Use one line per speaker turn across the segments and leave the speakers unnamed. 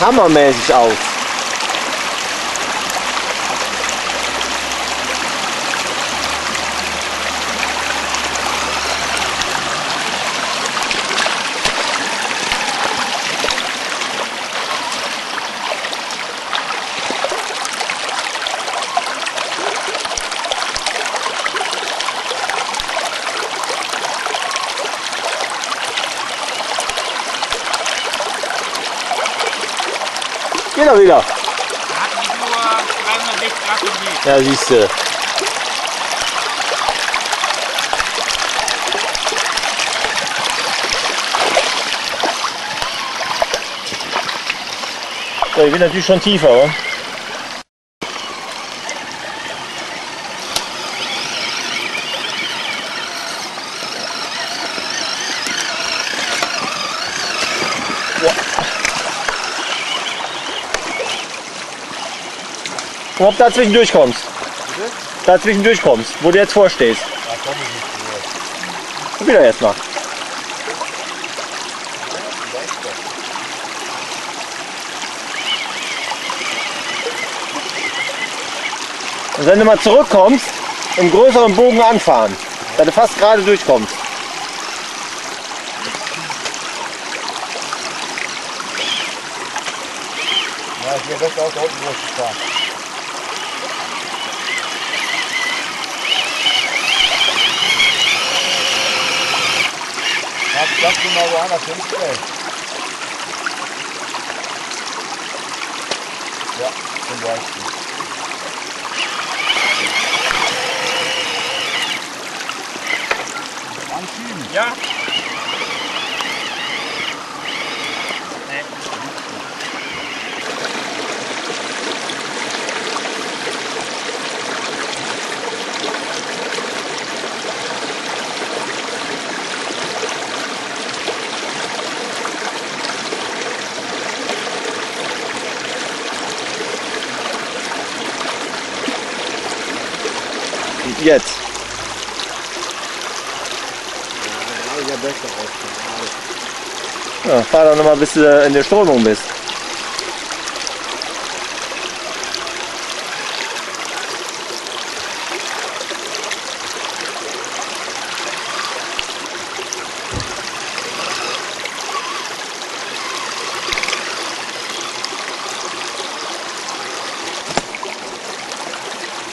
Hammermäßig aus. Geht doch wieder.
Er hat nicht nur 360 Grad gedreht.
Ja, siehst du. So, ich bin natürlich schon tiefer, oder? Ob du da zwischendurch kommst. Da zwischendurch kommst, wo du jetzt vorstehst.
Da komme ich nicht.
Probier doch jetzt mal. Und wenn du mal zurückkommst, im größeren Bogen anfahren, dass du fast gerade durchkommst.
Ja, ich gehe besser aus da unten durchgefahren. Das mal woanders hinstellen. Ja, zum Beispiel. Anschieben.
Ja.
Jetzt.
Ja,
fahr doch nochmal, bis du in der Strömung bist.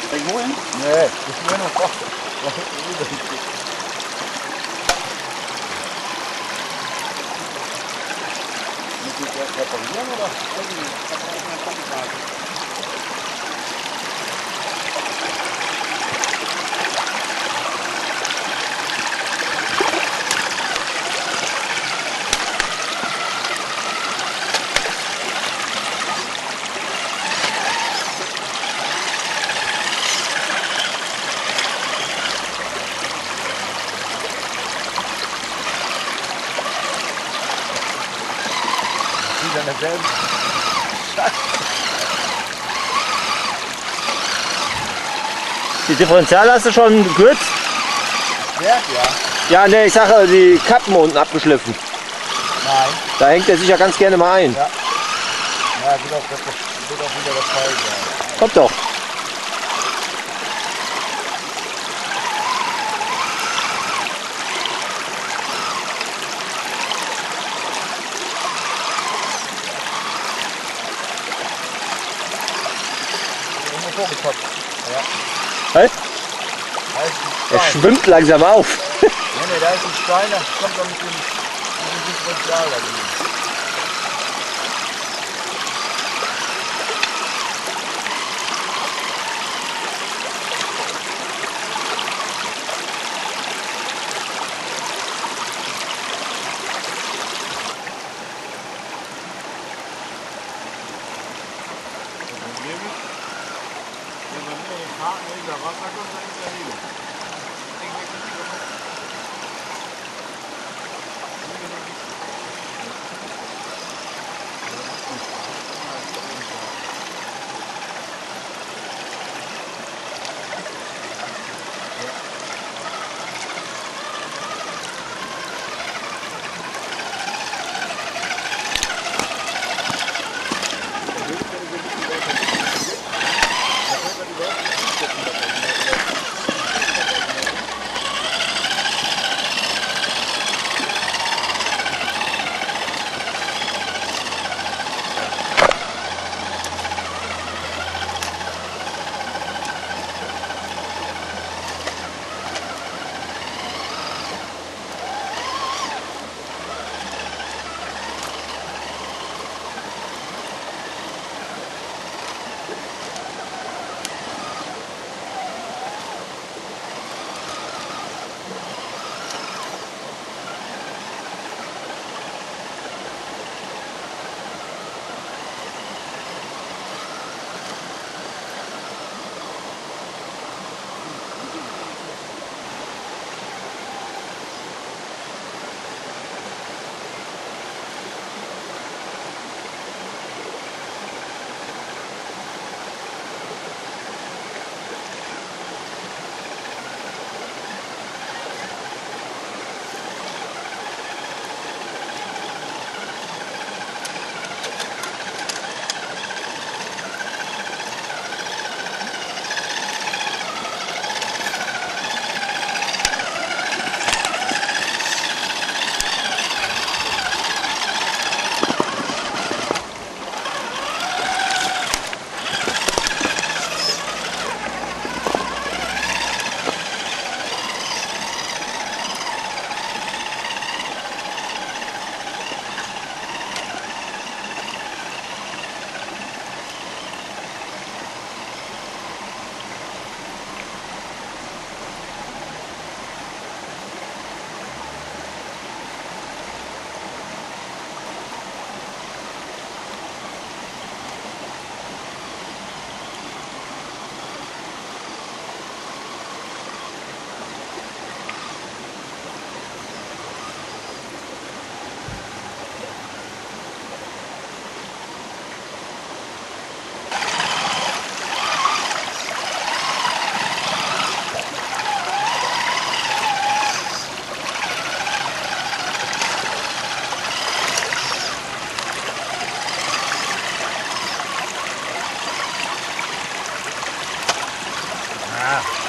Soll ich holen?
Nee, ich will noch was. Muss ich das reparieren oder? Wieder derselben.
Die Differential hast du schon gekürzt?
Wert, ja.
Ja, ne, ich sage, die Kappen unten abgeschliffen.
Nein.
Da hängt er sich ja ganz gerne mal ein.
Ja. Ja, wird auch, wird auch wieder der Fall sein.
Kommt doch. Halt,
ein
er schwimmt langsam auf.
Nee, nee, da ist ein Stein, da kommt doch mit dem, mit dem Differential Gracias.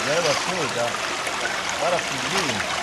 Zero açúcar para pedir.